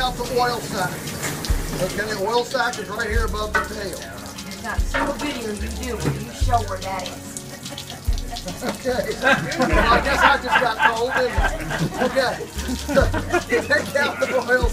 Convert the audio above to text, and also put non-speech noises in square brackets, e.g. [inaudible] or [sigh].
Out the oil sac. Okay, the oil sack is right here above the tail. There's not a single video you do where you show where that is. Okay. Well, I guess I just got told, didn't I? Okay. [laughs] Take out the oil.